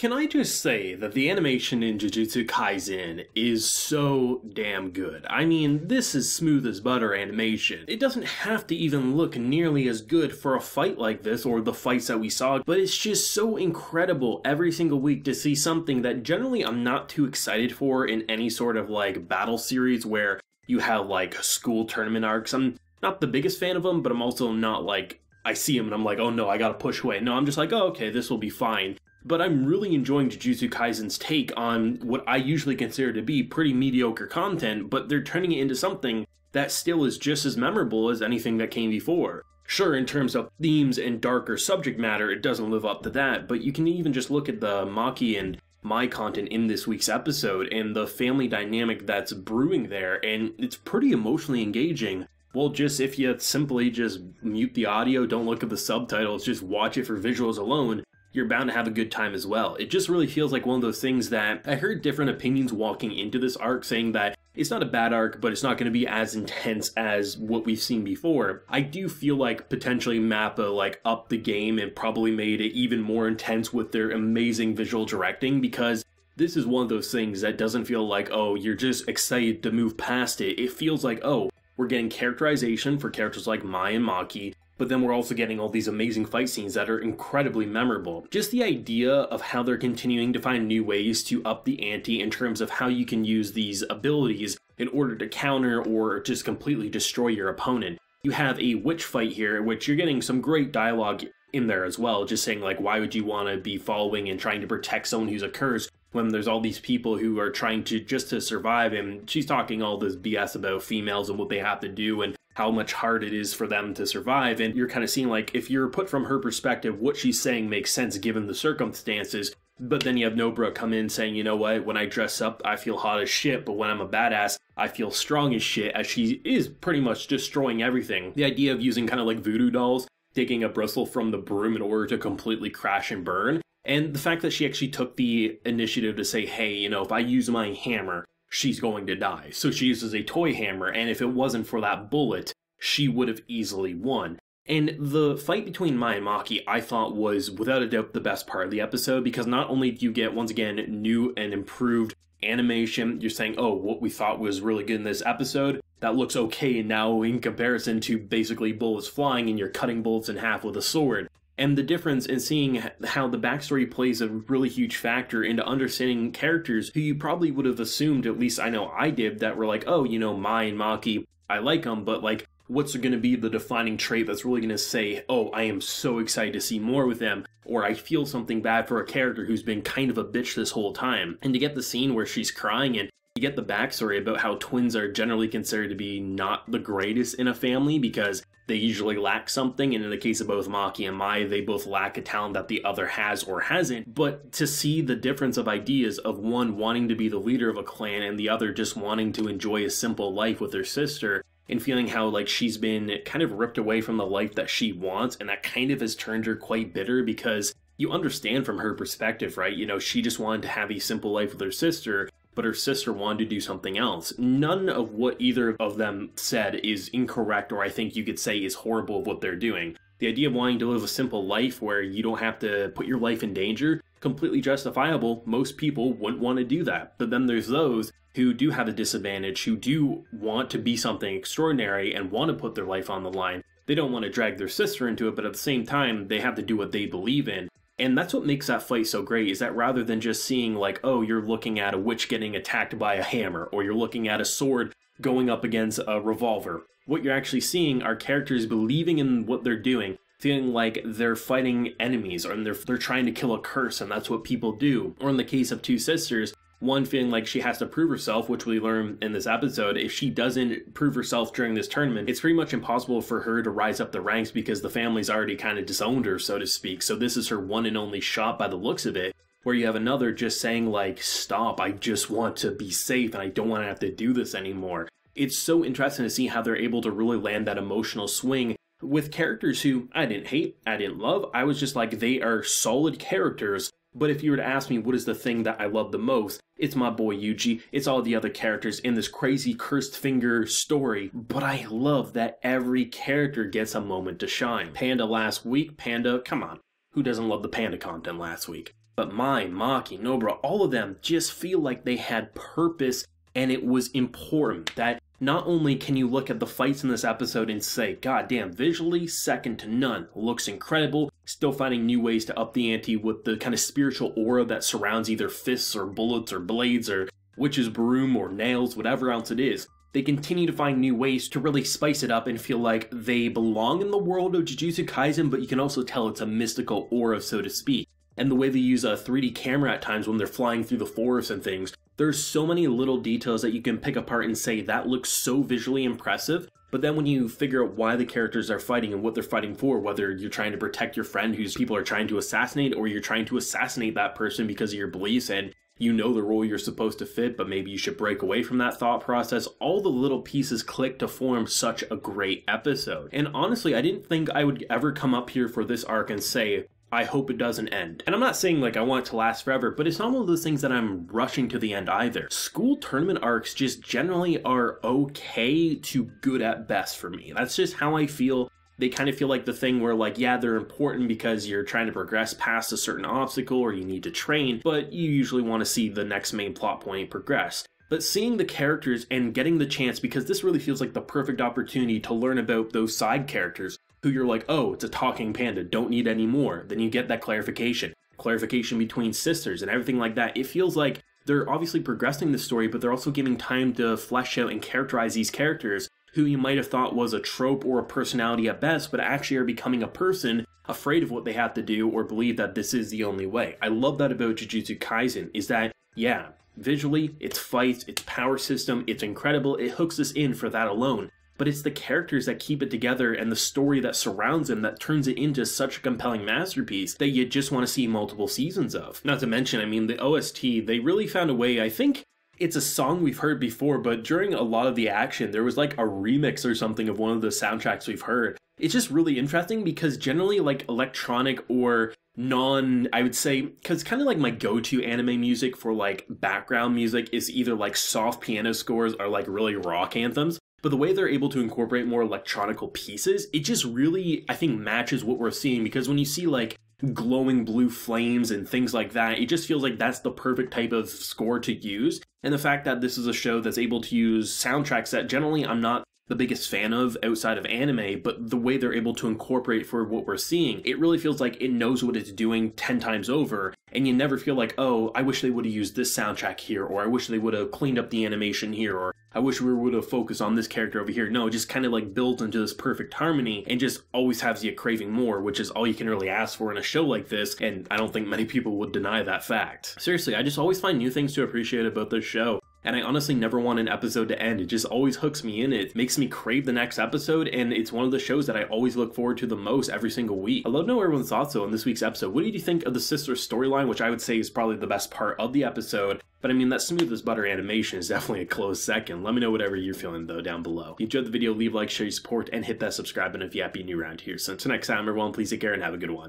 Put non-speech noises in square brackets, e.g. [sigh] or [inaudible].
Can I just say that the animation in Jujutsu Kaisen is so damn good? I mean, this is smooth as butter animation. It doesn't have to even look nearly as good for a fight like this or the fights that we saw, but it's just so incredible every single week to see something that generally I'm not too excited for in any sort of like battle series where you have like school tournament arcs. I'm not the biggest fan of them, but I'm also not like I see them and I'm like, oh no, I gotta push away. No, I'm just like, oh, okay, this will be fine but I'm really enjoying Jujutsu Kaisen's take on what I usually consider to be pretty mediocre content, but they're turning it into something that still is just as memorable as anything that came before. Sure, in terms of themes and darker subject matter, it doesn't live up to that, but you can even just look at the Maki and Mai content in this week's episode and the family dynamic that's brewing there, and it's pretty emotionally engaging. Well, just if you simply just mute the audio, don't look at the subtitles, just watch it for visuals alone, you're bound to have a good time as well. It just really feels like one of those things that I heard different opinions walking into this arc saying that it's not a bad arc, but it's not going to be as intense as what we've seen before. I do feel like potentially Mappa like upped the game and probably made it even more intense with their amazing visual directing because this is one of those things that doesn't feel like, oh, you're just excited to move past it. It feels like, oh, we're getting characterization for characters like Mai and Maki but then we're also getting all these amazing fight scenes that are incredibly memorable. Just the idea of how they're continuing to find new ways to up the ante in terms of how you can use these abilities in order to counter or just completely destroy your opponent. You have a witch fight here, which you're getting some great dialogue in there as well, just saying like why would you want to be following and trying to protect someone who's a curse when there's all these people who are trying to just to survive and she's talking all this BS about females and what they have to do and how much hard it is for them to survive. And you're kind of seeing like if you're put from her perspective, what she's saying makes sense given the circumstances. But then you have Nobara come in saying, you know what, when I dress up, I feel hot as shit, but when I'm a badass, I feel strong as shit, as she is pretty much destroying everything. The idea of using kind of like voodoo dolls, taking a bristle from the broom in order to completely crash and burn, and the fact that she actually took the initiative to say, hey, you know, if I use my hammer, she's going to die. So she uses a toy hammer, and if it wasn't for that bullet, she would have easily won. And the fight between Mai and Maki, I thought was without a doubt the best part of the episode because not only do you get, once again, new and improved animation, you're saying, oh, what we thought was really good in this episode, that looks okay now in comparison to basically bullets flying and you're cutting bullets in half with a sword and the difference in seeing how the backstory plays a really huge factor into understanding characters who you probably would have assumed, at least I know I did, that were like, oh, you know, Mai and Maki, I like them, but like, what's going to be the defining trait that's really going to say, oh, I am so excited to see more with them, or I feel something bad for a character who's been kind of a bitch this whole time. And to get the scene where she's crying and you get the backstory about how twins are generally considered to be not the greatest in a family because they usually lack something, and in the case of both Maki and Mai, they both lack a talent that the other has or hasn't. But to see the difference of ideas of one wanting to be the leader of a clan and the other just wanting to enjoy a simple life with her sister, and feeling how like she's been kind of ripped away from the life that she wants, and that kind of has turned her quite bitter because you understand from her perspective, right? You know, she just wanted to have a simple life with her sister, but her sister wanted to do something else. None of what either of them said is incorrect, or I think you could say is horrible of what they're doing. The idea of wanting to live a simple life where you don't have to put your life in danger, completely justifiable. Most people wouldn't want to do that. But then there's those who do have a disadvantage, who do want to be something extraordinary and want to put their life on the line. They don't want to drag their sister into it, but at the same time, they have to do what they believe in. And that's what makes that fight so great is that rather than just seeing like, oh, you're looking at a witch getting attacked by a hammer, or you're looking at a sword going up against a revolver, what you're actually seeing are characters believing in what they're doing, feeling like they're fighting enemies or they're, they're trying to kill a curse, and that's what people do. Or in the case of two sisters, one feeling like she has to prove herself, which we learn in this episode. If she doesn't prove herself during this tournament, it's pretty much impossible for her to rise up the ranks because the family's already kind of disowned her, so to speak. So this is her one and only shot by the looks of it. Where you have another just saying, like, stop, I just want to be safe and I don't want to have to do this anymore. It's so interesting to see how they're able to really land that emotional swing with characters who I didn't hate, I didn't love. I was just like, they are solid characters but if you were to ask me what is the thing that I love the most, it's my boy Yuji. It's all the other characters in this crazy cursed finger story. But I love that every character gets a moment to shine. Panda last week, Panda, come on. Who doesn't love the Panda content last week? but Mai, Maki, Nobara, all of them just feel like they had purpose and it was important that not only can you look at the fights in this episode and say, God damn, visually second to none, looks incredible, still finding new ways to up the ante with the kind of spiritual aura that surrounds either fists or bullets or blades or witch's broom or nails, whatever else it is. They continue to find new ways to really spice it up and feel like they belong in the world of Jujutsu Kaisen, but you can also tell it's a mystical aura, so to speak. And the way they use a 3D camera at times when they're flying through the forest and things, there's so many little details that you can pick apart and say that looks so visually impressive. But then when you figure out why the characters are fighting and what they're fighting for, whether you're trying to protect your friend whose people are trying to assassinate, or you're trying to assassinate that person because of your beliefs and you know the role you're supposed to fit, but maybe you should break away from that thought process. All the little pieces click to form such a great episode. And honestly, I didn't think I would ever come up here for this arc and say, I hope it doesn't end. And I'm not saying like I want it to last forever, but it's not one of those things that I'm rushing to the end either. School tournament arcs just generally are okay to good at best for me. That's just how I feel. They kind of feel like the thing where, like, yeah, they're important because you're trying to progress past a certain obstacle or you need to train, but you usually want to see the next main plot point progress but seeing the characters and getting the chance because this really feels like the perfect opportunity to learn about those side characters who you're like, oh, it's a talking panda, don't need any more. Then you get that clarification, clarification between sisters and everything like that. It feels like they're obviously progressing the story, but they're also giving time to flesh out and characterize these characters who you might have thought was a trope or a personality at best, but actually are becoming a person afraid of what they have to do or believe that this is the only way. I love that about Jujutsu Kaisen is that, yeah, visually, its fights, its power system, it's incredible. It hooks us in for that alone but it's the characters that keep it together and the story that surrounds them that turns it into such a compelling masterpiece that you just want to see multiple seasons of. Not to mention, I mean, the OST, they really found a way, I think. It's a song we've heard before, but during a lot of the action, there was like a remix or something of one of the soundtracks we've heard. It's just really interesting because generally, like electronic or non i would say because kind of like my go-to anime music for like background music is either like soft piano scores or like really rock anthems but the way they're able to incorporate more electronical pieces, it just really, I think, matches what we're seeing because when you see like glowing blue flames and things like that, it just feels like that's the perfect type of score to use. And the fact that this is a show that's able to use soundtracks that generally I'm not the biggest fan of outside of anime, but the way they're able to incorporate for what we're seeing, it really feels like it knows what it's doing 10 times over, and you never feel like, oh, I wish they would have used this soundtrack here, or I wish they would have cleaned up the animation here, or I wish we would have focused on this character over here. No, it just kind of like builds into this perfect harmony and just always has you craving more, which is all you can really ask for in a show like this, and I don't think many people would deny that fact. Seriously, I just always find new things to appreciate about this show. And I honestly never want an episode to end. It just always hooks me in. It makes me crave the next episode, and it's one of the shows that I always look forward to the most every single week. I'd love to know everyone's thoughts though on this week's episode. What did you think of the sister storyline, which I would say is probably the best part of the episode? But I mean, that smooth as butter animation is [laughs] definitely a close second. Let me know whatever you're feeling though down below. If you enjoyed the video, leave a like, share your support, and hit that subscribe button if you happy new around here. So until next time, everyone, please take care and have a good one.